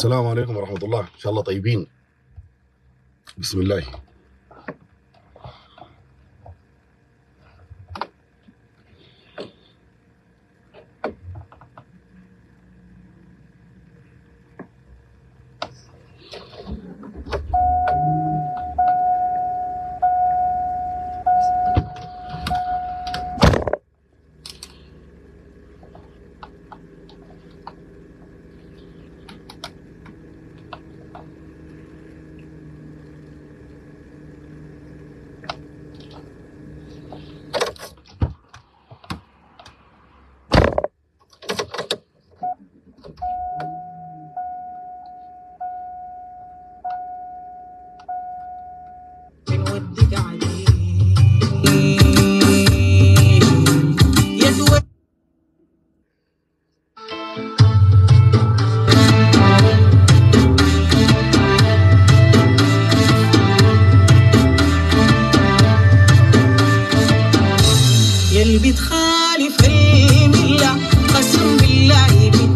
السلام عليكم ورحمة الله. إن شاء الله طيبين. بسم الله. تخالف الملة قسم بالله بي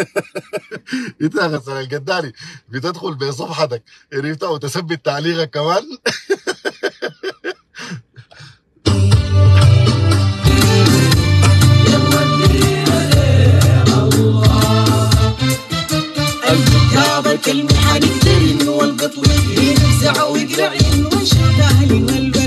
انت يا غسان القداري بتدخل بصفحتك. عرفتها وتثبت تعليقك كمان. المحنك درن والقطل ينزع وقرعين وشد أهلي والبلد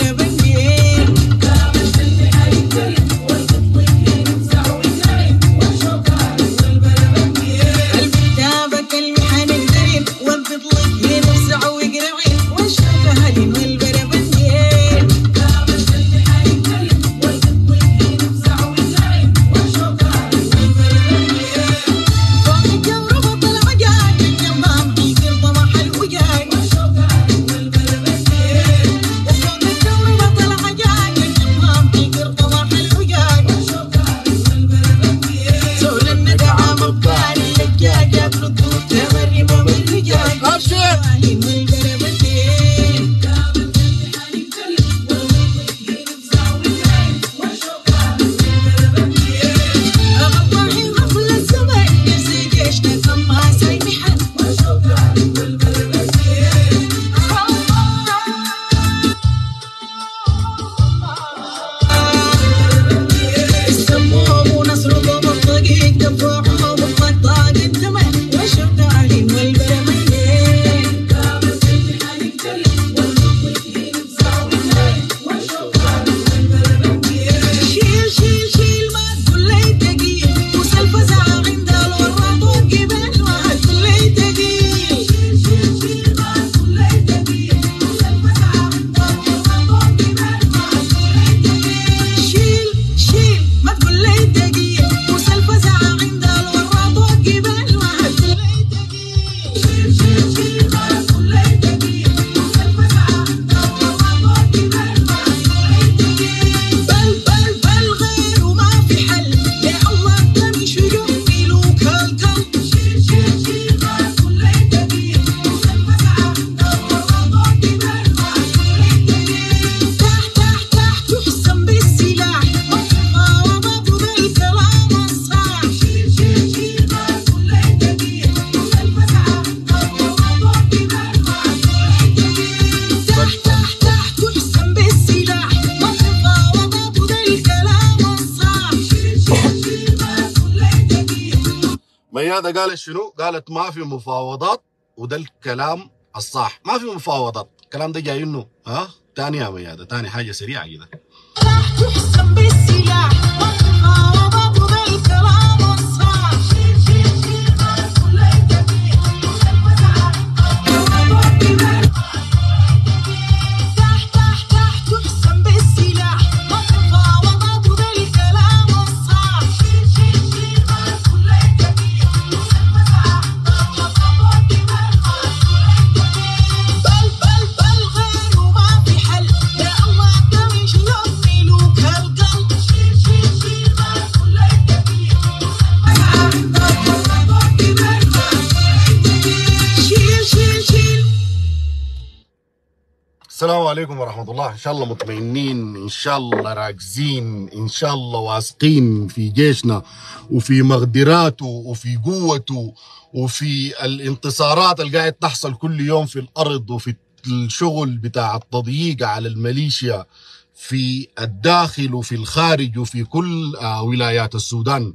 ميادة قالت شنو؟ قالت ما في مفاوضات وده الكلام الصح. ما في مفاوضات. الكلام ده جاي إنه ها؟ تاني يا ميادة تاني حاجة سريعة كده. السلام عليكم ورحمة الله. إن شاء الله مطمئنين إن شاء الله راكزين إن شاء الله واثقين في جيشنا وفي مقدراته وفي قوته وفي الانتصارات اللي قاعد تحصل كل يوم في الأرض وفي الشغل بتاع التضييق على الميليشيا في الداخل وفي الخارج وفي كل آه، ولايات السودان.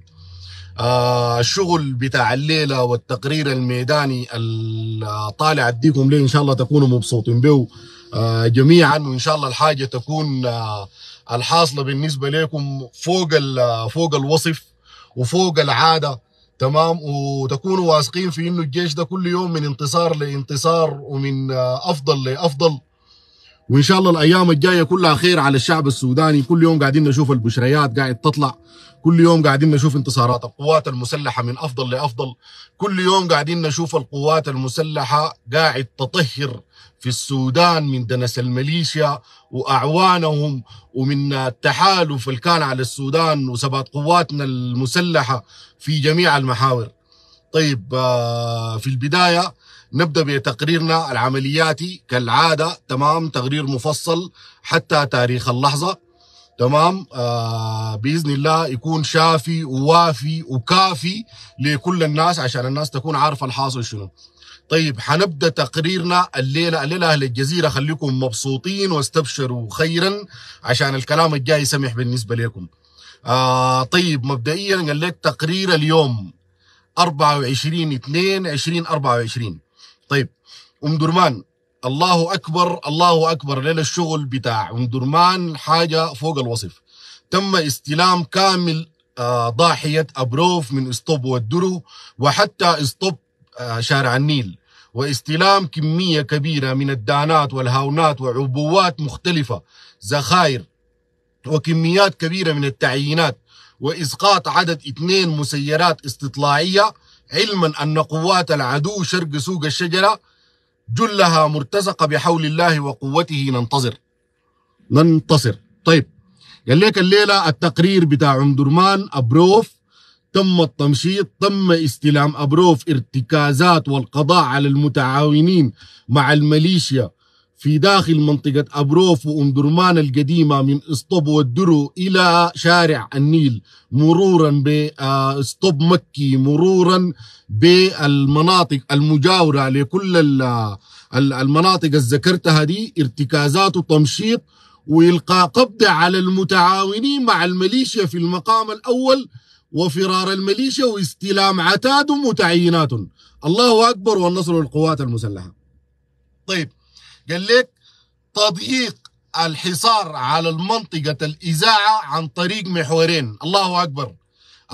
آه الشغل بتاع الليلة والتقرير الميداني الطالع أديكم ليه إن شاء الله تكونوا مبسوطين به. آه جميعا وإن شاء الله الحاجة تكون آه الحاصلة بالنسبة لكم فوق ال- فوق الوصف وفوق العادة تمام؟ وتكونوا واثقين في إنه الجيش ده كل يوم من انتصار لانتصار ومن آه، أفضل لأفضل. وإن شاء الله الأيام الجاية كلها خير على الشعب السوداني. كل يوم قاعدين نشوف البشريات قاعد تطلع. كل يوم قاعدين نشوف انتصارات. القوات المسلحة من أفضل لأفضل. كل يوم قاعدين نشوف القوات المسلحة قاعد تطهر. في السودان من دنس الميليشيا وأعوانهم ومن التحالف اللي كان على السودان وثبات قواتنا المسلحة في جميع المحاور. طيب آه، في البداية نبدأ بتقريرنا العملياتي كالعادة تمام تقرير مفصل حتى تاريخ اللحظة تمام؟ آه بإذن الله يكون شافي ووافي وكافي لكل الناس عشان الناس تكون عارفة الحاصل شنو. طيب حنبدأ تقريرنا الليلة الليلة أهل الجزيرة. خليكم مبسوطين واستبشروا خيرا عشان الكلام الجاي سمح بالنسبة لكم. آه طيب مبدئيا قال لك تقرير اليوم 24 2 2024 طيب أم درمان الله أكبر الله أكبر لنا الشغل بتاع ام درمان حاجة فوق الوصف. تم استلام كامل آه، ضاحية أبروف من اسطوب ودرو وحتى اسطوب آه، شارع النيل. واستلام كمية كبيرة من الدانات والهاونات وعبوات مختلفة ذخائر وكميات كبيرة من التعيينات. وإسقاط عدد اثنين مسيرات استطلاعية علما أن قوات العدو شرق سوق الشجرة جلها مرتزقة بحول الله وقوته ننتظر. ننتصر طيب قال لك الليلة التقرير بتاع ام درمان أبروف تم التمشيط تم استلام أبروف ارتكازات والقضاء على المتعاونين مع الميليشيا في داخل منطقة أبروف وأم درمان القديمة من اسطب والدرو إلى شارع النيل مرورا باسطب مكي مرورا بالمناطق المجاورة لكل ال- المناطق اللي ذكرتها دي ارتكازات وتمشيط وإلقاء قبض على المتعاونين مع الميليشيا في المقام الأول وفرار الميليشيا واستلام عتادهم وتعييناتهم الله أكبر والنصر للقوات المسلحة. طيب قال لك تضييق الحصار على المنطقة الإذاعة عن طريق محورين. الله أكبر.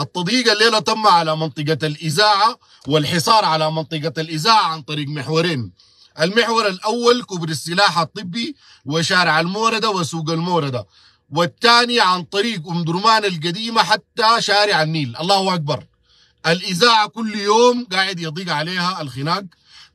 التضييق الليلة تم على منطقة الإذاعة والحصار على منطقة الإذاعة عن طريق محورين. المحور الأول كبر السلاح الطبي وشارع الموردة وسوق الموردة والثاني عن طريق أم درمان القديمة حتى شارع النيل. الله أكبر. الإذاعة كل يوم قاعد يضيق عليها الخناق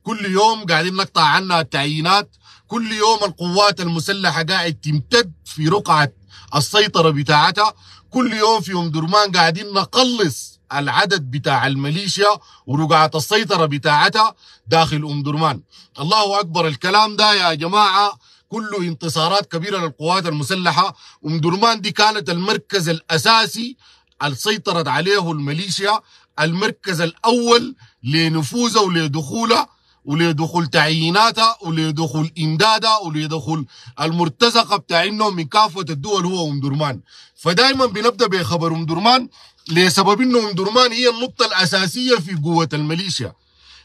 كل يوم قاعدين نقطع عنها التعيينات كل يوم القوات المسلحة قاعد تمتد في رقعة السيطرة بتاعتها. كل يوم في أم درمان قاعدين نقلص العدد بتاع الميليشيا ورقعة السيطرة بتاعتها داخل أم درمان. الله أكبر الكلام ده يا جماعة. كله انتصارات كبيرة للقوات المسلحة. أم درمان دي كانت المركز الأساسي. اللي سيطرت عليه الميليشيا. المركز الأول لنفوذه ولدخوله. ولدخول تعييناتها ولدخول امدادها ولدخول المرتزقة بتاع من كافة الدول هو أم درمان. فدائما بنبدأ بخبر أم درمان لسبب إنه أم درمان هي النقطة الأساسية في قوة الميليشيا.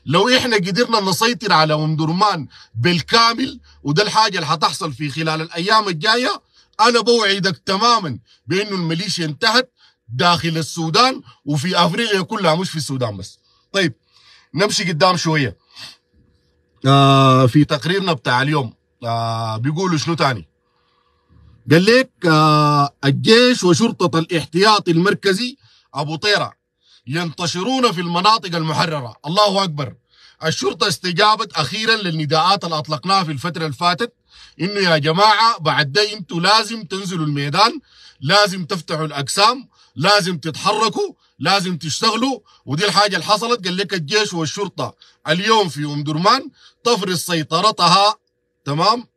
لو إحنا قدرنا نسيطر على أم درمان بالكامل وده الحاجة اللي حتحصل في خلال الأيام الجاية أنا بوعدك تماما بانه الميليشيا انتهت داخل السودان وفي أفريقيا كلها مش في السودان بس. طيب نمشي قدام شوية. آه في تقريرنا بتاع اليوم. آه بيقولوا شنو تاني؟ قال لك آه الجيش وشرطة الاحتياطي المركزي أبو طيرة ينتشرون في المناطق المحررة. الله أكبر. الشرطة استجابت أخيرا للنداءات اللي أطلقناها في الفترة اللي فاتت. إنه يا جماعة بعد ده أنتوا لازم تنزلوا الميدان لازم تفتحوا الأقسام لازم تتحركوا لازم تشتغلوا. ودي الحاجة اللي حصلت. قال لك الجيش والشرطة اليوم في أم درمان تفرض سيطرتها تمام؟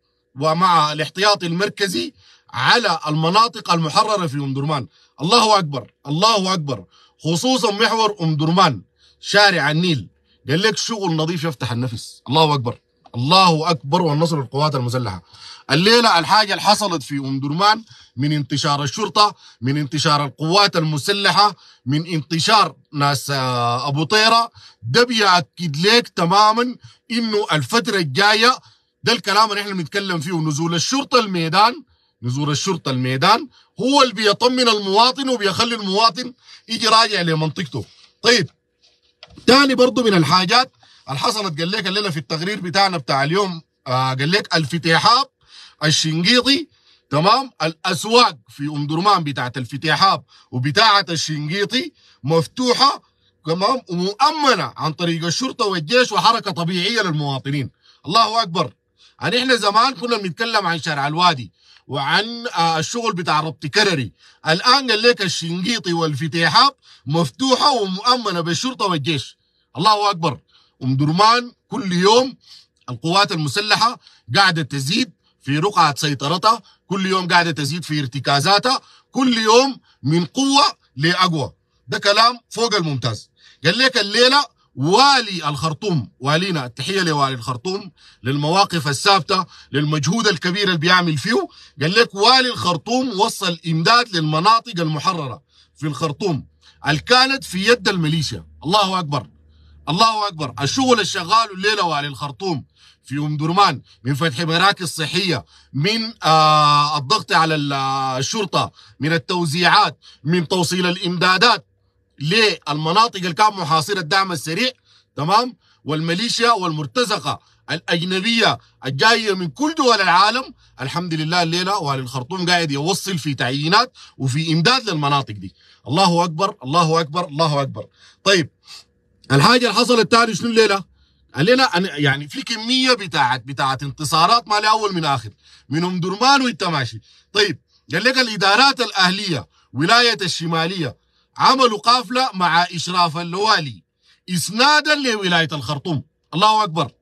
ومع الاحتياطي المركزي على المناطق المحررة في أم درمان. الله أكبر الله أكبر. خصوصا محور أم درمان شارع النيل. قال لك شغل نظيف يفتح النفس. الله أكبر. الله أكبر والنصر القوات المسلحة. الليلة الحاجة اللي حصلت في أم درمان من انتشار الشرطة من انتشار القوات المسلحة من انتشار ناس آه، أبو طيرة. ده بيأكد لك تماما إنه الفترة الجاية ده الكلام اللي إحنا بنتكلم فيه. نزول الشرطة الميدان نزول الشرطة الميدان هو اللي بيطمن المواطن وبيخلي المواطن يجي راجع لمنطقته. طيب تاني برضو من الحاجات اللي حصلت قال لك الليلة في التقرير بتاعنا بتاع اليوم آه قال لك الفتيحاب الشنقيطي تمام؟ الأسواق في أم درمان بتاعت الفتيحاب وبتاعت الشنقيطي مفتوحة تمام؟ ومؤمنة عن طريق الشرطة والجيش وحركة طبيعية للمواطنين. الله أكبر. يعني إحنا زمان كنا بنتكلم عن شارع الوادي وعن آه، الشغل بتاع ربط كرري. الآن قال لك الشنقيطي والفتيحاب مفتوحة ومؤمنة بالشرطة والجيش. الله أكبر. أم درمان كل يوم القوات المسلحة قاعدة تزيد في رقعة سيطرتها كل يوم قاعدة تزيد في ارتكازاتها كل يوم من قوة لأقوى. ده كلام فوق الممتاز. قال لك الليلة والي الخرطوم والينا التحية لوالي الخرطوم للمواقف الثابتة للمجهود الكبير اللي بيعمل فيه. قال لك والي الخرطوم وصل إمداد للمناطق المحررة في الخرطوم اللي كانت في يد الميليشيا. الله أكبر. الله أكبر. الشغل الشغال الليلة والي الخرطوم؟ في أم درمان من فتح مراكز صحية من آه الضغط على ال- الشرطة من التوزيعات من توصيل الإمدادات. للمناطق اللي كان محاصرة الدعم السريع تمام؟ والميليشيا والمرتزقة الأجنبية الجاية من كل دول العالم الحمد لله الليلة والي الخرطوم قاعد يوصل في تعيينات وفي إمداد للمناطق دي. الله أكبر الله أكبر الله أكبر. طيب الحاجة اللي حصلت تاني شنو الليلة؟ الليلة يعني في كمية بتاعت بتاعت انتصارات ما لاول من آخر. من ام درمان وإنت ماشي. طيب قال لك الإدارات الأهلية ولاية الشمالية عملوا قافلة مع إشراف الوالي إسنادا لولاية الخرطوم. الله أكبر.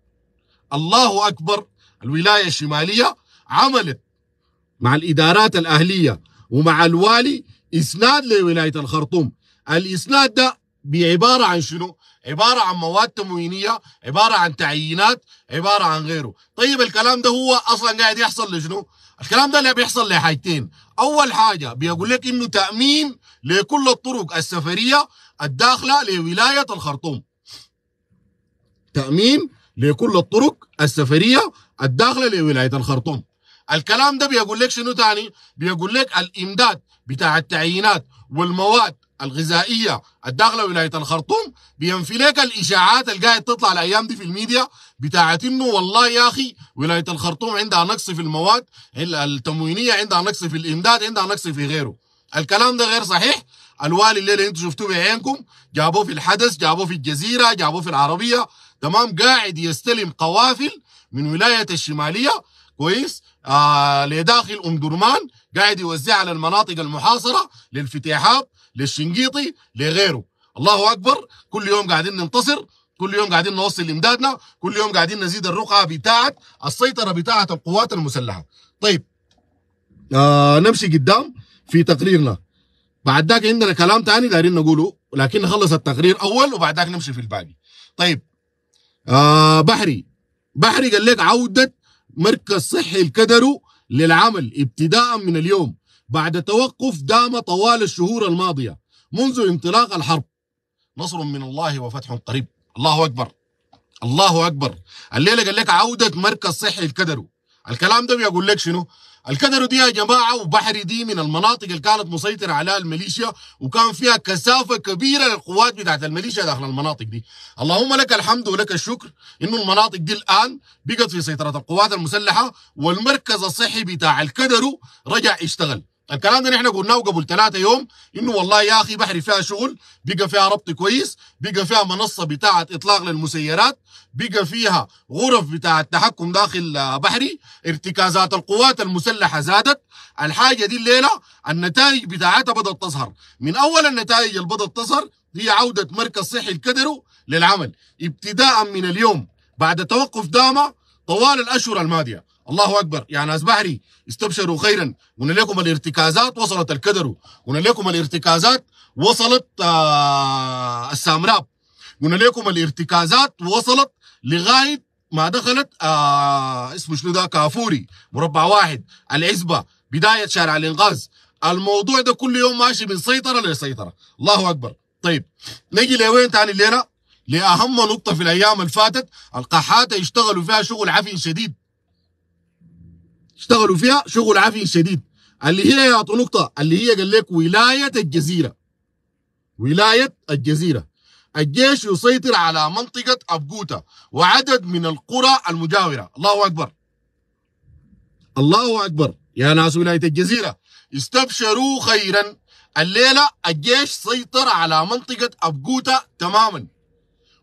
الله أكبر. الولاية الشمالية عملت مع الإدارات الأهلية ومع الوالي إسناد لولاية الخرطوم. الإسناد ده بعباره عن شنو؟ عبارة عن مواد تموينية، عبارة عن تعيينات، عبارة عن غيره، طيب الكلام ده هو أصلا قاعد يحصل لشنو؟ الكلام ده اللي بيحصل لحاجتين، أول حاجة بيقول لك إنه تأمين لكل الطرق السفرية الداخلة لولاية الخرطوم. تأمين لكل الطرق السفرية الداخلة لولاية الخرطوم. الكلام ده بيقول لك شنو تاني؟ بيقول لك الإمداد بتاع التعيينات والمواد الغذائية الداخلة ولايه الخرطوم بينفي لك الإشاعات اللي قاعد تطلع الأيام دي في الميديا بتاعت إنه والله يا أخي ولاية الخرطوم عندها نقص في المواد التموينية عندها نقص في الإمداد عندها نقص في غيره. الكلام ده غير صحيح؟ الوالي الليلة أنتوا شفتوه بعينكم جابوه في الحدث جابوه في الجزيرة جابوه في العربية تمام؟ قاعد يستلم قوافل من ولاية الشمالية كويس؟ آه لداخل أم درمان قاعد يوزعها على المناطق المحاصرة للفتيحات للشنقيطي لغيره. الله أكبر كل يوم قاعدين ننتصر كل يوم قاعدين نوصل إمدادنا كل يوم قاعدين نزيد الرقعة بتاعت السيطرة بتاعت القوات المسلحة. طيب آه نمشي قدام في تقريرنا. بعد ذاك عندنا كلام تاني دايرين نقوله لكن نخلص التقرير أول وبعد ذاك نمشي في الباقي. طيب آه بحري. بحري قال لك عودة مركز صحي الكدرو للعمل ابتداء من اليوم. بعد توقف دام طوال الشهور الماضية منذ انطلاق الحرب. نصر من الله وفتح قريب. الله أكبر. الله أكبر. الليلة قال لك عودة مركز صحي الكدرو. الكلام ده بيقول لك شنو؟ الكدرو دي يا جماعة وبحري دي من المناطق اللي كانت مسيطرة عليها الميليشيا وكان فيها كثافة كبيرة للقوات بتاعت الميليشيا داخل المناطق دي. اللهم لك الحمد ولك الشكر إنه المناطق دي الآن بقت في سيطرة القوات المسلحة والمركز الصحي بتاع الكدرو رجع يشتغل الكلام ده نحن قلناه قبل ثلاثة يوم إنه والله يا أخي بحري فيها شغل بقى فيها ربط كويس بقى فيها منصة بتاعة إطلاق للمسيرات بقى فيها غرف بتاعة تحكم داخل بحري ارتكازات القوات المسلحة زادت. الحاجة دي الليلة النتائج بتاعتها بدأت تظهر. من أول النتائج اللي بدأت تظهر هي عودة مركز صحي الكدرو للعمل. ابتداء من اليوم بعد توقف دامة طوال الأشهر الماضية. الله أكبر. يا ناس بحري استبشروا خيرا. قلنا لكم الارتكازات وصلت الكدرو قلنا لكم الارتكازات وصلت آه السامراب قلنا لكم الارتكازات وصلت لغاية ما دخلت آه اسمه شنو ده؟ كافوري مربع واحد. العزبة بداية شارع الانقاذ الموضوع ده كل يوم ماشي من سيطرة لسيطرة. الله أكبر. طيب نجي لوين تاني الليلة؟ لأهم نقطة في الأيام اللي فاتت. القحاته يشتغلوا فيها شغل عفن شديد. اشتغلوا فيها شغل عفن شديد. اللي هي يا نقطة اللي هي قال لك ولاية الجزيرة. ولاية الجزيرة. الجيش يسيطر على منطقة ابقوتا وعدد من القرى المجاورة. الله أكبر. الله أكبر. يا ناس ولاية الجزيرة. استبشروا خيرا. الليلة الجيش سيطر على منطقة ابقوتا تماما.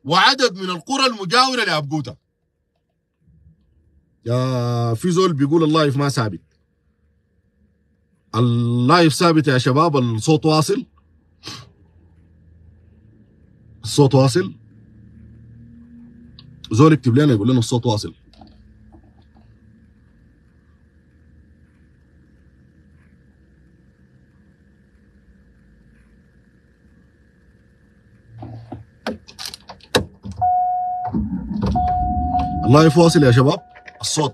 وعدد من القرى المجاورة لابقوتا يا في زول بيقول ال live ما ثابت. ال live ثابت يا شباب الصوت واصل. الصوت واصل. زول يكتب لنا يقول لنا الصوت واصل. اللايف واصل يا شباب. الصوت.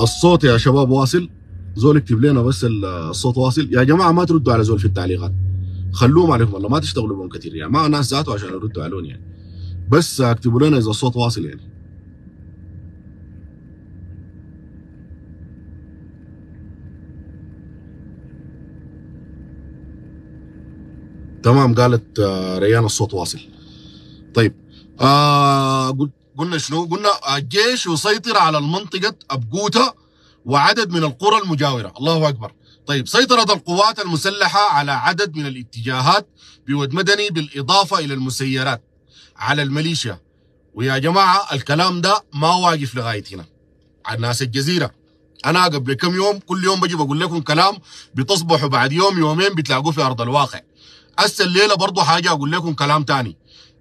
الصوت يا شباب واصل. زول يكتب لنا بس ال- الصوت واصل. يا جماعة ما تردوا على زول في التعليقات. خلوهم عليكم والله ما تشتغلوا بهم كثير يعني. ما ناس ذاته عشان يردوا عليهم يعني. بس اكتبوا لنا إذا الصوت واصل يعني. تمام قالت آه، ريان الصوت واصل. طيب آه قل- قلنا شنو؟ قلنا الجيش يسيطر على المنطقة أبقوتا وعدد من القرى المجاورة. الله أكبر. طيب سيطرت القوات المسلحة على عدد من الاتجاهات بود مدني بالإضافة إلى المسيرات. على الميليشيا. ويا جماعة الكلام ده ما واقف لغاية هنا على ناس الجزيرة. أنا قبل كم يوم كل يوم بجي بقول لكم كلام بتصبحوا بعد يوم يومين بتلاقوه في أرض الواقع. هسه الليلة برضو حاجة أقول لكم كلام تاني.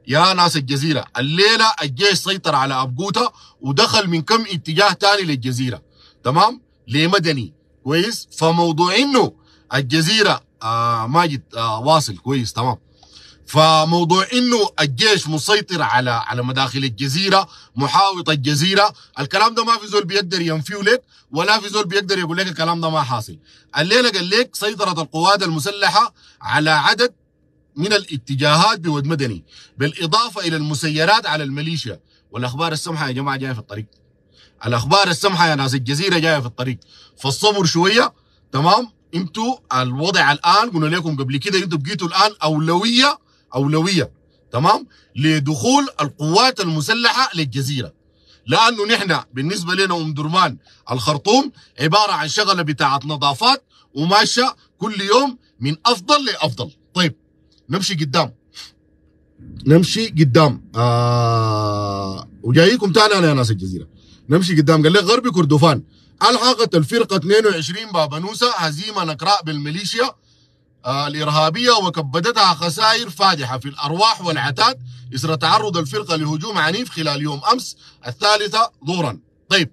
يا ناس الجزيرة الليلة الجيش سيطر على أبقوتا ودخل من كم اتجاه تاني للجزيرة. تمام؟ لمدني. كويس؟ فموضوع إنه الجزيرة آه ماجد آه واصل. كويس؟ تمام. فموضوع إنه الجيش مسيطر على على مداخل الجزيرة محاوط الجزيرة. الكلام ده ما في زول بيقدر ينفيه لك ولا في زول بيقدر يقول لك الكلام ده ما حاصل. الليلة قال لك سيطره القوات المسلحة على عدد من الاتجاهات بود مدني بالإضافة إلى المسيرات على الميليشيا. والأخبار السمحة يا جماعة جاية في الطريق. الأخبار السمحة يا ناس الجزيرة جاية في الطريق. فالصبر شوية تمام؟ أنتوا الوضع الآن قلنا لكم قبل كده أنتوا بقيتوا الآن أولوية أولوية تمام؟ لدخول القوات المسلحة للجزيرة. لأنه نحن بالنسبة لنا أم درمان الخرطوم عبارة عن شغلة بتاعه نظافات وماشية كل يوم من أفضل لأفضل. طيب نمشي قدام. نمشي قدام. آه وجايكم تاني أنا يا ناس الجزيرة. نمشي قدام. قال لك غربي كردفان. الحقت الفرقة 22 بابانوسا هزيمه نكراء بالميليشيا؟ آه الإرهابية وكبدتها خسائر فادحة في الأرواح والعتاد. اثر تعرض الفرقة لهجوم عنيف خلال يوم أمس الثالثة ظهرا. طيب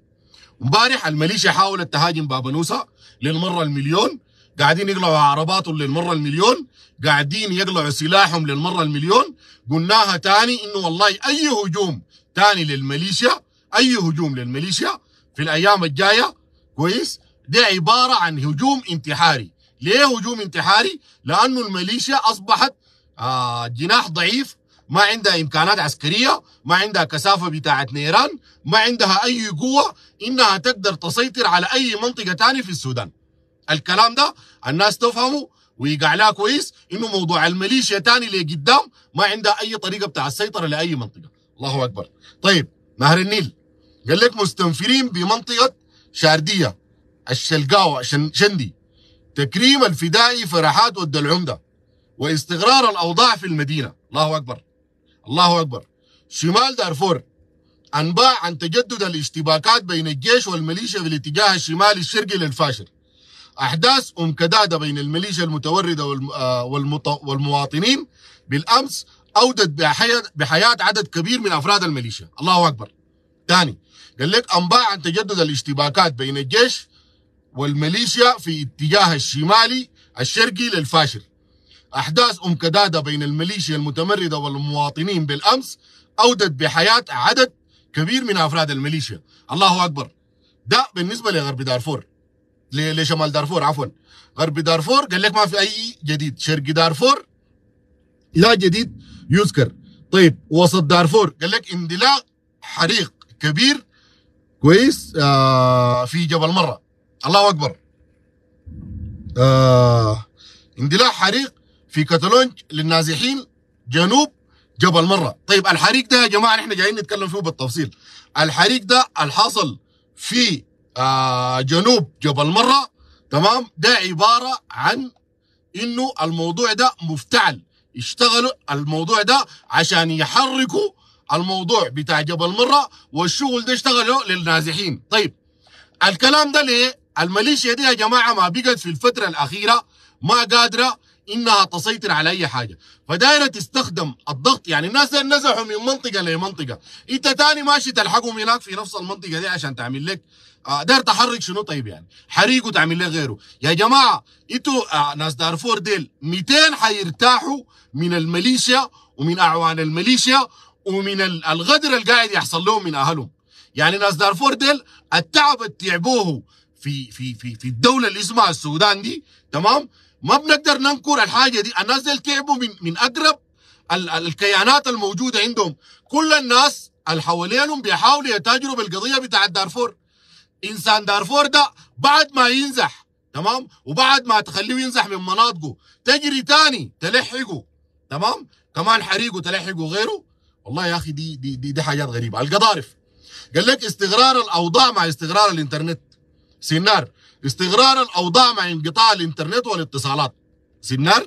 امبارح الميليشيا حاولت تهاجم بابانوسا للمرة المليون. قاعدين يقلعوا عرباتهم للمرة المليون قاعدين يقلعوا سلاحهم للمرة المليون. قلناها تاني إنه والله أي هجوم تاني للميليشيا أي هجوم للميليشيا في الأيام الجاية كويس؟ ده عبارة عن هجوم انتحاري. ليه هجوم انتحاري؟ لأنه الميليشيا أصبحت آه جناح ضعيف ما عندها إمكانات عسكرية ما عندها كثافة بتاعة نيران ما عندها أي قوة إنها تقدر تسيطر على أي منطقة تاني في السودان. الكلام ده الناس تفهمه ويقع لها كويس إنه موضوع الميليشيا تاني لقدام ما عندها أي طريقة بتاع السيطرة لأي منطقة. الله أكبر. طيب نهر النيل. قال لك مستنفرين بمنطقة شاردية الشلقاوة شن- شندي. تكريم الفدائي فرحات ود العمدة واستقرار الأوضاع في المدينة. الله أكبر. الله أكبر. شمال دارفور. أنباء عن تجدد الاشتباكات بين الجيش والميليشيا في الاتجاه الشمالي الشرقي للفاشر أحداث ام كداده بين الميليشيا المتوردة والم- آه والمواطنين بالأمس أودت بحياه بحياة عدد كبير من أفراد الميليشيا. الله أكبر. ثاني قال لك أنباء عن تجدد الاشتباكات بين الجيش والميليشيا في اتجاه الشمالي الشرقي للفاشر أحداث ام كداده بين الميليشيا المتمردة والمواطنين بالأمس أودت بحياة عدد كبير من أفراد الميليشيا. الله أكبر. ده بالنسبة لغرب دارفور. لشمال دارفور عفوا. غرب دارفور قال لك ما في أي جديد. شرق دارفور لا جديد يذكر. طيب وسط دارفور قال لك اندلاع حريق كبير. كويس. آه في جبل مرة. الله أكبر. آه اندلاع حريق في كتالونج للنازحين جنوب جبل مرة. طيب الحريق ده يا جماعة نحن جايين نتكلم فيه بالتفصيل. الحريق ده الحاصل في آه جنوب جبل مرة تمام؟ ده عبارة عن إنه الموضوع ده مفتعل. اشتغلوا الموضوع ده عشان يحركوا الموضوع بتاع جبل مرة والشغل ده اشتغلوا للنازحين. طيب الكلام ده ليه؟ الميليشيا دي يا جماعة ما بقت في الفترة الأخيرة ما قادرة إنها تسيطر على أي حاجة. فدايرة تستخدم الضغط يعني الناس نزحوا من منطقة لمنطقة. أنت تاني ماشي تلحقهم هناك في نفس المنطقة دي عشان تعمل لك آه داير تحرك شنو طيب يعني؟ حريق وتعمل لك غيره؟ يا جماعة إنتوا آه ناس دارفور ديل 200 حيرتاحوا من الميليشيا ومن أعوان الميليشيا ومن ال- الغدر اللي قاعد يحصل لهم من أهلهم. يعني ناس دارفور ديل التعب اللي تعبوه في في في في الدولة اللي اسمها السودان دي تمام؟ ما بنقدر ننكر الحاجة دي. الناس دي تعبوا من من أقرب ال- ال- الكيانات الموجودة عندهم. كل الناس اللي حوالينهم بيحاولوا يتاجروا بالقضية بتاعت دارفور. إنسان دارفور ده بعد ما ينزح تمام؟ وبعد ما تخليه ينزح من مناطقه. تجري تاني تلحقه تمام؟ كمان حريقه تلحقه غيره. والله يا أخي دي دي دي, دي حاجات غريبة. القضارف. قال لك استقرار الأوضاع مع استقرار الإنترنت. سينار استقرار الأوضاع مع انقطاع الإنترنت والاتصالات. سينار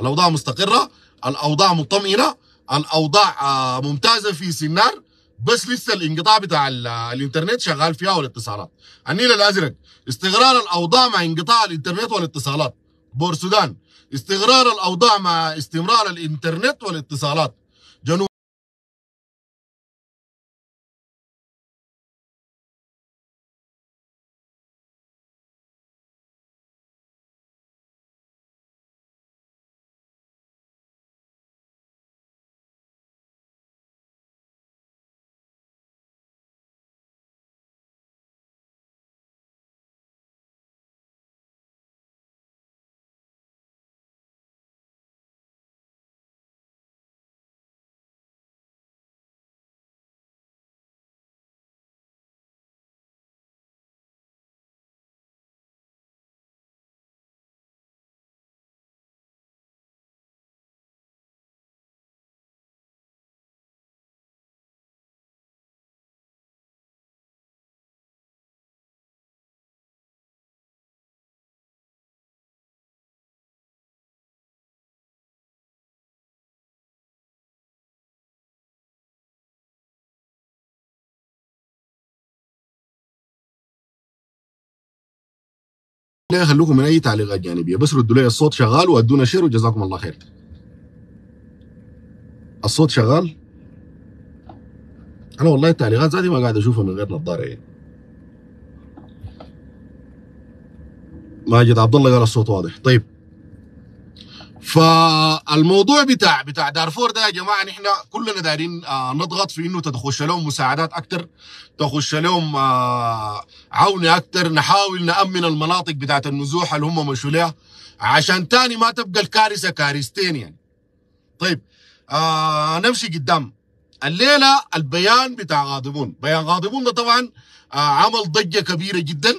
الأوضاع مستقرة الأوضاع مطمئنة الأوضاع آه، ممتازة في سينار بس لسه الانقطاع بتاع ال- الانترنت شغال فيها والاتصالات. النيل الأزرق استقرار الأوضاع مع انقطاع الانترنت والاتصالات. بور سودان استقرار الأوضاع مع استمرار الانترنت والاتصالات. جنوب لا يخلوكم من أي تعليقات جانبية. بس ردوا لي الصوت شغال وأدونا شير وجزاكم الله خير. الصوت شغال؟ أنا والله التعليقات ذاتي ما قاعد أشوفها من غير نظارة يعني. ماجد عبد الله قال الصوت واضح. طيب. فالموضوع بتاع بتاع دارفور ده يا جماعة نحن كلنا دايرين آه نضغط في إنه تخش لهم مساعدات أكثر تخش لهم آه عون أكثر نحاول نأمن المناطق بتاعت النزوح اللي هم مشوا لها عشان تاني ما تبقى الكارثة كارثتين يعني. طيب آه نمشي قدام. الليلة البيان بتاع غاضبون. بيان غاضبون ده طبعا عمل ضجة كبيرة جدا.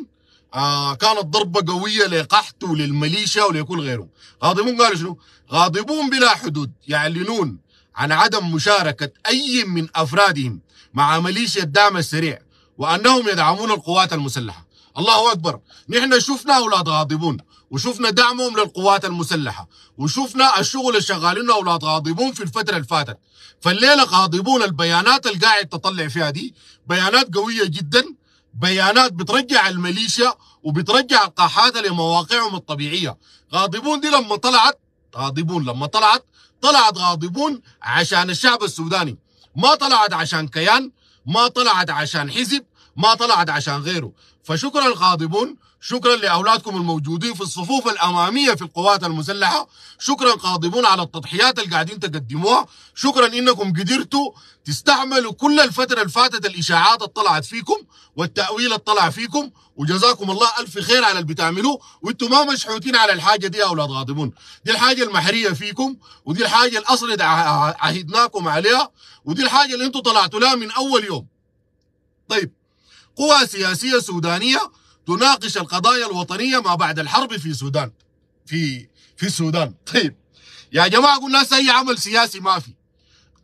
آه كانت ضربة قوية لقحط وللميليشيا ولكل غيره. غاضبون قالوا شنو؟ غاضبون بلا حدود يعلنون عن عدم مشاركة أي من أفرادهم مع ميليشيا الدعم السريع وأنهم يدعمون القوات المسلحة. الله أكبر. نحن شفنا أولاد غاضبون وشفنا دعمهم للقوات المسلحة وشفنا الشغل اللي أولاد غاضبون في الفترة اللي فاتت. فالليلة غاضبون البيانات اللي قاعد تطلع فيها دي بيانات قوية جدا بيانات بترجع الميليشيا وبترجع القاحات لمواقعهم الطبيعية. غاضبون دي لما طلعت غاضبون لما طلعت طلعت غاضبون عشان الشعب السوداني. ما طلعت عشان كيان ما طلعت عشان حزب ما طلعت عشان غيره. فشكرا غاضبون شكرا لأولادكم الموجودين في الصفوف الأمامية في القوات المسلحة. شكرا غاضبون على التضحيات اللي قاعدين تقدموها. شكرا إنكم قدرتوا تستعملوا كل الفترة اللي فاتت الإشاعات اللي طلعت فيكم والتأويل اللي طلع فيكم. وجزاكم الله ألف خير على اللي بتعملوه. وأنتم ما مشحوتين على الحاجة دي يا أولاد غاضبون. دي الحاجة المحرية فيكم ودي اللي ع- عهدناكم عليها ودي الحاجة اللي أنتم طلعتوا لها من أول يوم. طيب قوى سياسية سودانية تناقش القضايا الوطنية ما بعد الحرب في السودان في في السودان طيب يا جماعة قلنا أي عمل سياسي ما في.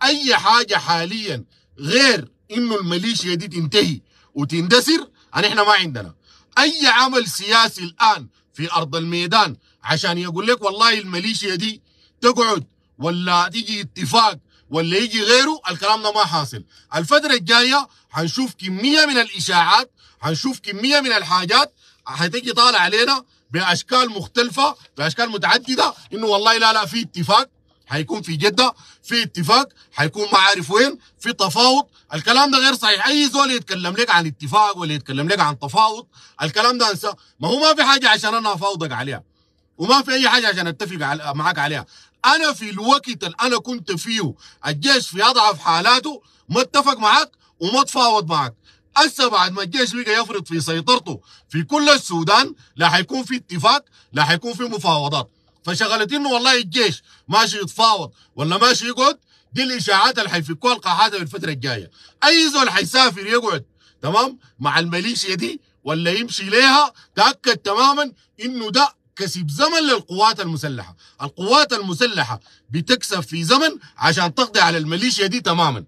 أي حاجة حاليا غير إنه الميليشيا دي تنتهي وتندثر ان إحنا ما عندنا. أي عمل سياسي الآن في أرض الميدان عشان يقول لك والله الميليشيا دي تقعد ولا تيجي اتفاق ولا يجي غيره الكلام ده ما حاصل. الفترة الجاية حنشوف كمية من الإشاعات حنشوف كمية من الحاجات هتيجي طالع علينا بأشكال مختلفة بأشكال متعددة إنه والله لا لا في اتفاق حيكون في جدة في اتفاق حيكون ما عارف وين في تفاوض. الكلام ده غير صحيح. أي زول يتكلم لك عن اتفاق ولا يتكلم لك عن تفاوض الكلام ده أنسى. ما هو ما في حاجة عشان أنا أفاوضك عليها وما في أي حاجة عشان أتفق معاك عليها. أنا في الوقت اللي أنا كنت فيه الجيش في أضعف حالاته ما اتفق معك وما تفاوض معك هسه بعد ما الجيش بقى يفرض في سيطرته في كل السودان لا حيكون في اتفاق لا حيكون في مفاوضات. فشغلت إنه والله الجيش ماشي يتفاوض ولا ماشي يقعد دي الإشاعات اللي حيفكوها القاحات في الفترة الجاية. أي زول حيسافر يقعد تمام؟ مع الميليشيا دي ولا يمشي ليها تأكد تماما إنه ده كسب زمن للقوات المسلحة. القوات المسلحة بتكسب في زمن عشان تقضي على الميليشيا دي تماما.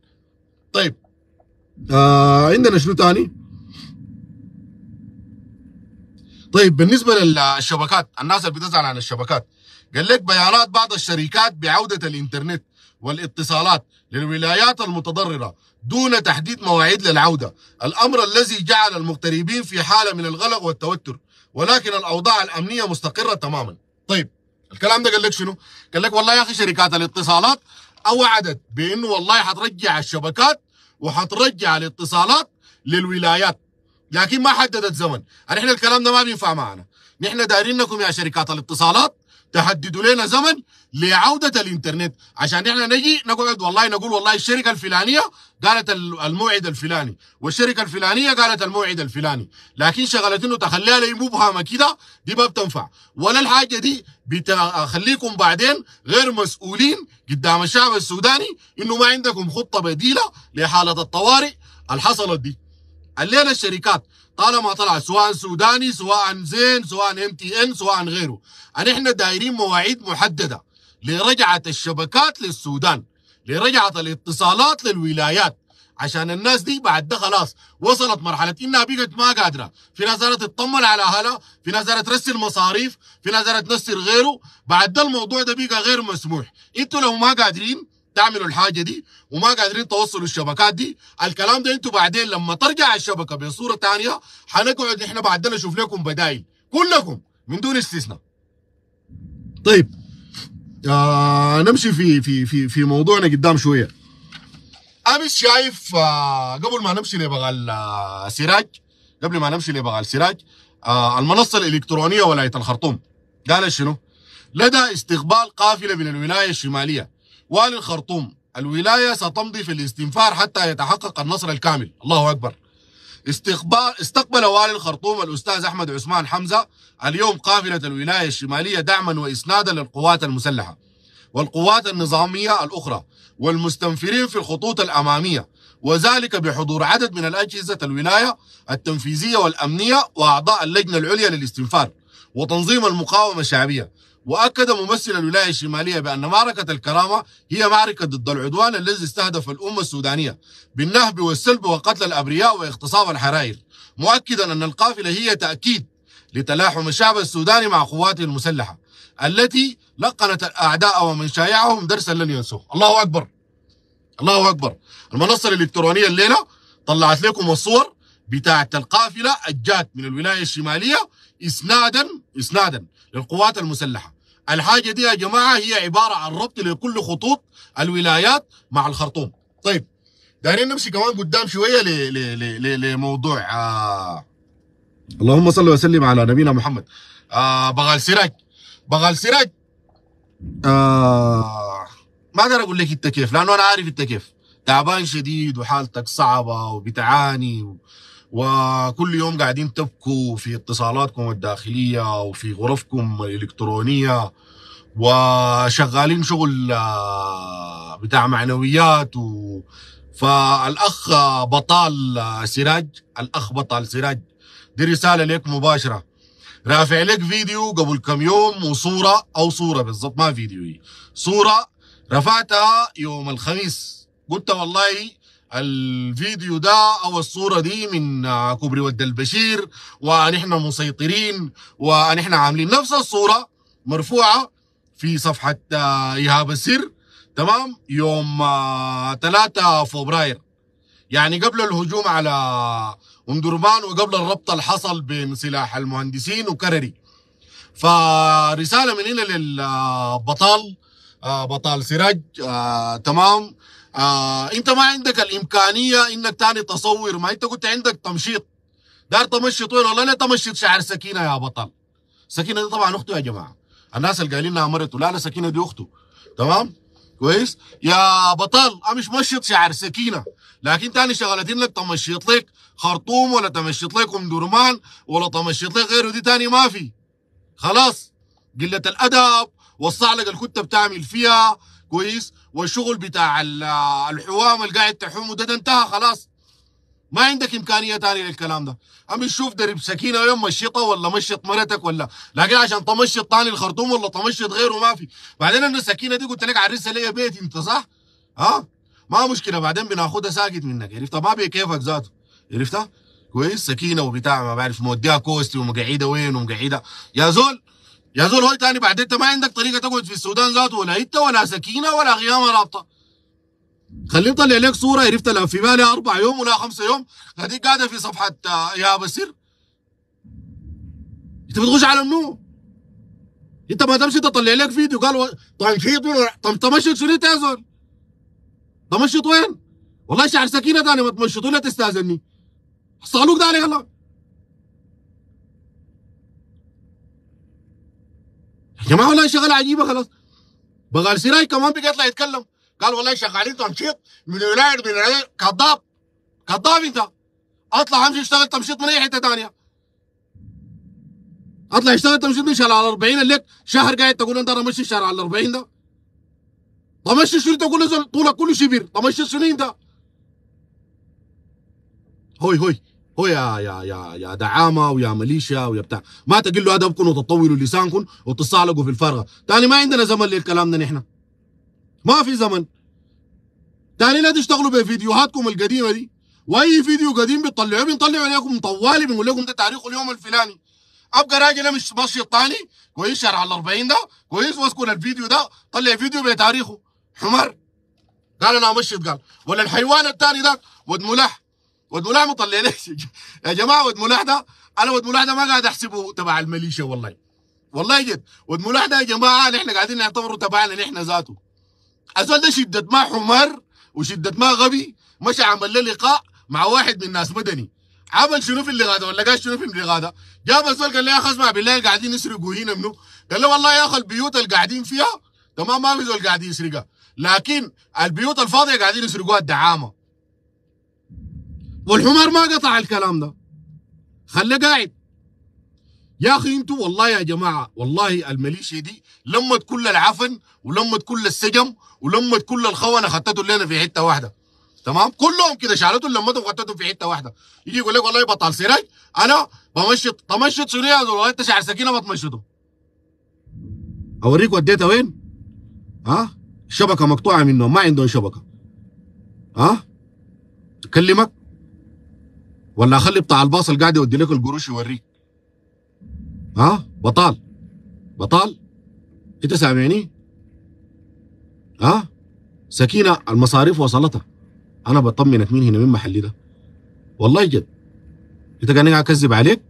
طيب آه عندنا شنو تاني طيب بالنسبة للشبكات الناس اللي بتزعل عن الشبكات قال لك بيانات بعض الشركات بعودة الإنترنت والاتصالات للولايات المتضررة دون تحديد مواعيد للعودة، الأمر الذي جعل المغتربين في حالة من القلق والتوتر، ولكن الأوضاع الأمنية مستقرة تماما. طيب الكلام ده قال لك شنو؟ قال لك والله يا أخي شركات الاتصالات أوعدت بانه والله حترجع الشبكات وحترجع الاتصالات للولايات. لكن ما حددت زمن. نحن الكلام ده ما بينفع معنا. نحن دايرينكم يا شركات الاتصالات. تحددوا لنا زمن لعودة الإنترنت. عشان إحنا نجي نقعد والله نقول والله الشركة الفلانية قالت ال- الموعد الفلاني والشركة الفلانية قالت الموعد الفلاني. لكن شغلت إنه تخليها لي مبهمة كده دي ما بتنفع. ولا الحاجة دي بتخليكم بعدين غير مسؤولين قدام الشعب السوداني إنه ما عندكم خطة بديلة لحالة الطوارئ اللي حصلت دي. الليلة الشركات. طالما طلعت سواء سوداني سواء زين سواء ام تي ان سواء غيره. ان إحنا دايرين مواعيد محددة لرجعة الشبكات للسودان لرجعة الاتصالات للولايات عشان الناس دي بعد ده خلاص وصلت مرحلة إنها بقت ما قادرة. في ناس تطمن على أهلها في ناس ترسل مصاريف في ناس تنسر غيره. بعد ده الموضوع ده بقى غير مسموح. إنتوا لو ما قادرين تعملوا الحاجة دي وما قادرين توصلوا الشبكات دي. الكلام ده أنتوا بعدين لما ترجع الشبكة بصورة ثانية حنقعد إحنا بعد ده نشوف لكم بدايل كلكم من دون استثناء. طيب آه نمشي في في في في موضوعنا قدام شوية. امس شايف آه قبل ما نمشي لبغال آه سراج. قبل ما نمشي لبغال سراج. آه المنصة الإلكترونية ولاية الخرطوم. قال شنو؟ لدى استقبال قافلة من الولاية الشمالية. والي الخرطوم. الولاية ستمضي في الاستنفار حتى يتحقق النصر الكامل. الله استقبال استقبل والي الخرطوم الأستاذ أحمد عثمان حمزة اليوم قافلة الولاية الشمالية دعما واسنادا للقوات المسلحة والقوات النظامية الأخرى والمستنفرين في الخطوط الأمامية وذلك بحضور عدد من الأجهزة الولاية التنفيذية والأمنية وأعضاء اللجنة العليا للاستنفار وتنظيم المقاومة الشعبية. وأكد ممثل الولاية الشمالية بأن معركة الكرامة هي معركة ضد العدوان الذي استهدف الأمة السودانية بالنهب والسلب وقتل الأبرياء واغتصاب الحرائر مؤكدا أن القافلة هي تأكيد لتلاحم الشعب السوداني مع قواته المسلحة التي لقنت الأعداء ومن شايعهم درسا لن ينسوه. الله أكبر. الله أكبر. المنصة الإلكترونية الليلة طلعت لكم الصور بتاعة القافلة الجات من الولاية الشمالية اسنادا اسنادا. للقوات المسلحة. الحاجة دي يا جماعة هي عبارة عن ربط لكل خطوط الولايات مع الخرطوم. طيب دايرين نمشي كمان قدام ل لموضوع آه اللهم صل وسلم على نبينا محمد. آه بغال سراج بغال سراج آه ما أقدر أقول لك أنت كيف لأنه أنا عارف أنت كيف. تعبان شديد وحالتك صعبة وبتعاني و... وكل يوم قاعدين تبكوا في اتصالاتكم الداخلية وفي غرفكم الإلكترونية وشغالين شغل آه، بتاع معنويات و فالأخ بطال سراج الأخ بطال سراج دي رسالة لك مباشرة. رافع لك فيديو قبل كم يوم وصورة أو صورة بالضبط ما فيديو هي صورة رفعتها يوم الخميس. قلت والله الفيديو ده أو الصورة دي من آه، كوبري ود البشير ونحن مسيطرين ونحن عاملين نفس الصورة مرفوعة في صفحة آه، إيهاب السر تمام؟ يوم آه، 3 فبراير. يعني قبل الهجوم على ام درمان وقبل الربط اللي حصل بين سلاح المهندسين وكرري. فرسالة من هنا للبطال آه، بطال سراج آه، تمام؟ آه انت ما عندك الامكانية انك تاني تصور. ما انت كنت عندك تمشيط. دار تمشط وين والله لا تمشط شعر سكينة يا بطل. سكينة دي طبعا أخته يا جماعة. الناس اللي قايلين إنها مرته لا لا سكينة دي أخته. تمام؟ كويس؟ يا بطل مش مشط شعر سكينة. لكن تاني شغلتين لك تمشيط لك خرطوم ولا تمشيط لك ام درمان ولا تمشيط لك غيره. دي تاني ما في. خلاص؟ قلة الأدب والصعلقه اللي كنت بتعمل فيها. كويس؟ والشغل بتاع ال- الحوام اللي قاعد تحومه ده, ده انتهى خلاص. ما عندك إمكانية تانية للكلام ده. اما تشوف درب سكينة يوم مشيطه ولا مشيط مرتك ولا لكن عشان تمشط تاني الخرطوم ولا تمشط غيره ما في. بعدين أنا السكينة دي قلت لك عرسها لي بيتي أنت صح؟ ها؟ ما مشكلة بعدين بناخدها ساكت منك. عرفتها؟ ما بكيفك ذاته. عرفتها؟ كويس؟ سكينة وبتاع ما بعرف موديها كوستي ومقعيده وين ومقعيده يا زول يا زول هو تاني بعدين انت ما عندك طريقة تقعد في السودان ذاته ولا انت ولا سكينة ولا غيامة رابطة خليني اطلع لك صورة عرفت لها في بالي أربع يوم ولا خمسة يوم هذيك قاعدة في صفحة آه، يا بسير انت بتخش على منو؟ انت ما تمشي تطلع لك فيديو قال وين؟ طب تمشط شنو انت يا زول؟ تمشط وين؟ والله شعر سكينة تاني ما تمشط ولا تستاذني صالوك ده عليك الله جماعة والله شغله عجيبة خلاص. بغال سراي كمان بقى يطلع يتكلم. قال والله شغالين تمشيط. من ولاية من ولاية. كذاب. كذاب انت. اطلع امشي اشتغل تمشيط من أي حتة ثانية اطلع اشتغل تمشيط من شارع على 40 اللي لك شهر قاعد تقول انت أنا ماشي الشارع على 40 ده. طمشي شنو تقول طولك كله شبير. طمشي شنو انت؟ هوي هوي. هو يا يا يا يا دعامة ويا مليشيا ويا بتاع. ما تقلوا أدبكم وتطولوا لسانكم وتصالقوا في الفرغه تاني ما عندنا زمن للكلام ده نحن. ما في زمن. تاني لا تشتغلوا بفيديوهاتكم القديمة دي. وأي فيديو قديم بتطلعوه بنطلعوا عليكم طوالي بنقول لكم ده تاريخ اليوم الفلاني. أبقى راجل مش ماشي الثاني كويس شارع ال 40 ده. كويس واذكر الفيديو ده. طلع فيديو بتاريخه. حمار. قال أنا مشيت قال. ولا الحيوان الثاني ده ود ملح ود ملح مطلع. لك يا جماعة ود ملح ده أنا ود ملح ده ما قاعد أحسبه تبع الميليشيا والله. والله جد. ود ملح ده يا جماعة نحن قاعدين نعتبره تبعنا نحن ذاته. الزول ده شدة ما حمار وشدة ما غبي مشى عمل له لقاء مع واحد من ناس مدني. عمل شنو في اللي غاده ولا قال شنو في اللي غاده جاب الزول قال لي يا أخي اسمع بالله قاعدين يسرقوا هنا منو؟ قال له والله يا أخي البيوت اللي قاعدين فيها تمام ما في زول قاعد يسرقها. لكن البيوت الفاضية قاعدين يسرقوها الدعامة. والحمار ما قطع الكلام ده. خليه قاعد. يا أخي أنتوا والله يا جماعة والله الميليشيا دي لمت كل العفن ولمت كل السجم ولمت كل الخونة خطتوا لنا في حتة واحدة. تمام؟ كلهم كده شالتوا لمتهم خطتهم في حتة واحدة. يجي يقول لك والله بطل سراج أنا بمشط تمشط شنو يا زول والله انت شعر سكينة ما تمشطه أوريك وديتها وين؟ ها؟ شبكه مقطوعة منهم ما عندهم شبكة. ها؟ أكلمك. ولا اخلي بتاع الباص اللي قاعد يودي لك القروش يوريك. ها؟ بطال. بطال؟ انت سامعني؟ ها؟ سكينة المصاريف وصلتها. أنا بطمنك مين هنا من محلي ده؟ والله جد. انت قاعد اكذب عليك؟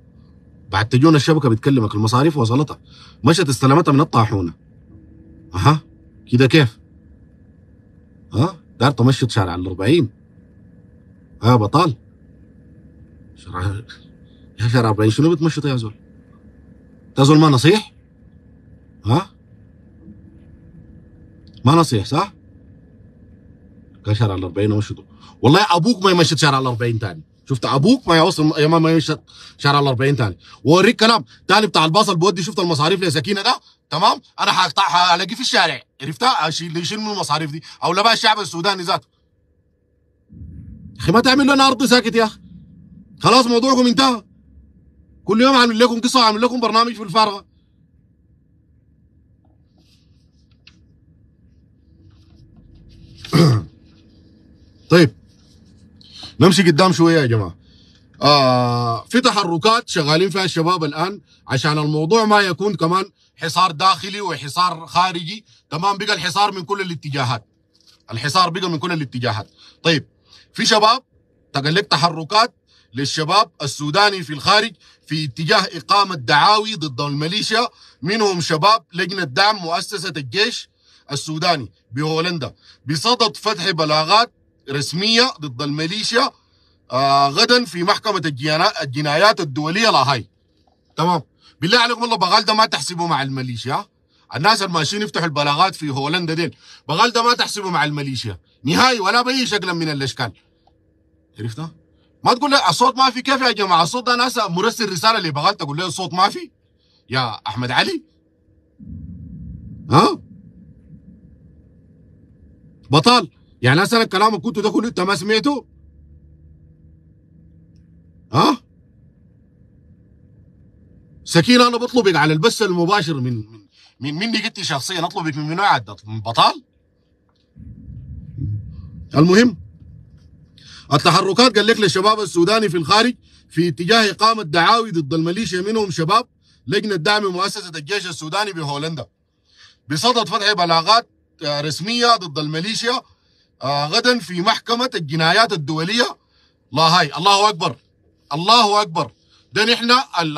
بعد تجونا الشبكة بتكلمك المصاريف وصلتها. مشت استلمتها من الطاحونة. أها؟ كده كيف؟ ها؟ دار تمشط شارع الأربعين. ها بطال؟ يا شارع الأربعين شنو بتمشط يا زول؟ ده زول ما نصيح؟ ها؟ ما نصيح صح؟ كان شارع الأربعين ومشطه والله أبوك ما يمشط شارع الأربعين تاني. شفت؟ أبوك ما يوصل يا ما يمشط شارع الأربعين تاني. وأوريك كلام. تاني بتاع الباص اللي بودي شفت المصاريف لسكينه ده؟ تمام؟ أنا حقطعها الاقيه في الشارع. عرفتها؟ اشيل يشيل من المصاريف دي. أو لبا الشعب السوداني ذاته. أخي ما تعمل لنا ارض ساكت يا أخي. خلاص موضوعكم انتهى. كل يوم عامل لكم قصة عامل لكم برنامج في الفارغه طيب. نمشي قدام شوية يا جماعة. آه في تحركات شغالين فيها الشباب الآن عشان الموضوع ما يكون كمان حصار داخلي وحصار خارجي. تمام بقى الحصار من كل الاتجاهات. الحصار بقى من كل الاتجاهات. طيب في شباب تقلق تحركات للشباب السوداني في الخارج في اتجاه إقامة دعاوي ضد الميليشيا. منهم شباب لجنة دعم مؤسسة الجيش السوداني بهولندا. بصدد فتح بلاغات رسمية ضد الميليشيا آه غدا في محكمة الجنا- الجنايات الدولية لاهاي. تمام. بالله عليكم والله بغال ده ما تحسبوا مع الميليشيا. الناس الماشيين يفتحوا البلاغات في هولندا ديل. بغال ده ما تحسبوا مع الميليشيا. نهائي ولا بأي شكل من الأشكال. عرفتها؟ ما تقول لي الصوت ما في. كيف يا جماعة؟ الصوت ده ناس مرسل رسالة اللي بغال تقول لي الصوت ما في. يا أحمد علي؟ ها؟ بطال يعني أنا الكلام كنت ده كله أنت ما سمعته؟ ها؟ سكينة أنا بطلبك على البث المباشر من من من مني قلت شخصيا أطلبك من منو؟ من بطال المهم التحركات قال لك للشباب السوداني في الخارج في اتجاه إقامة دعاوي ضد الميليشيا منهم شباب لجنة دعم مؤسسة الجيش السوداني بهولندا. بصدد فتح بلاغات آه، رسمية ضد الميليشيا آه، غدا في محكمة الجنايات الدولية. لاهاي الله أكبر الله أكبر. ده نحن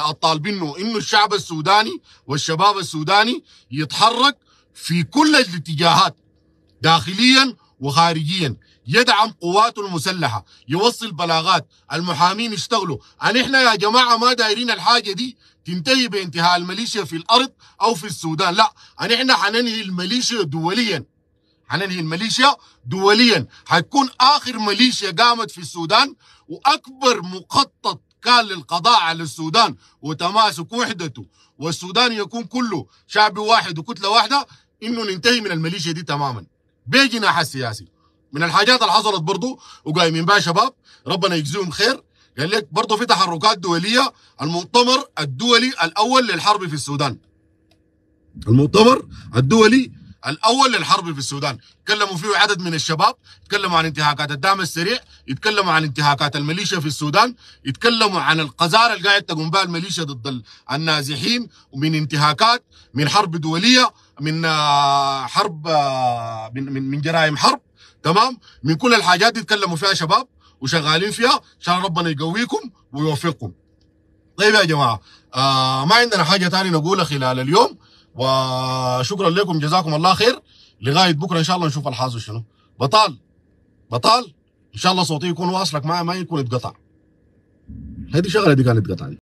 الطالبينه إنه الشعب السوداني والشباب السوداني يتحرك في كل الاتجاهات داخليا وخارجيا. يدعم قواته المسلحة يوصل بلاغات. المحامين يشتغلوا ان إحنا يا جماعة ما دايرين الحاجة دي تنتهي بانتهاء الميليشيا في الأرض أو في السودان؟ لا. ان إحنا حننهي الميليشيا دوليا؟ حننهي الميليشيا دوليا. حتكون آخر ميليشيا قامت في السودان وأكبر مخطط كان للقضاء على السودان وتماسك وحدته. والسودان يكون كله شعب واحد وكتلة واحدة. إنه ننتهي من الميليشيا دي تماما. بجناح السياسي من الحاجات اللي حصلت برضو وقايمين بها شباب ربنا يجزيهم خير. قال لك برضو في تحركات دولية المؤتمر الدولي الأول للحرب في السودان. المؤتمر الدولي الأول للحرب في السودان. تكلموا فيه عدد من الشباب يتكلموا عن انتهاكات الدعم السريع يتكلموا عن انتهاكات الميليشيا في السودان يتكلموا عن القذارة اللي قاعد تقوم بها الميليشيا ضد ال- النازحين ومن انتهاكات من حرب دولية من آه، حرب آه، من, من جرائم حرب. تمام؟ من كل الحاجات دي فيها شباب وشغالين فيها عشان ربنا يقويكم ويوفقكم. طيب يا جماعة آه ما عندنا حاجة تاني نقولها خلال اليوم وشكرا لكم جزاكم الله خير. لغاية بكرة إن شاء الله نشوف الحاصل شنو. بطال بطال إن شاء الله صوتي يكون واصلك ما ما يكون اتقطع. هذه شغلة دي كانت قطعا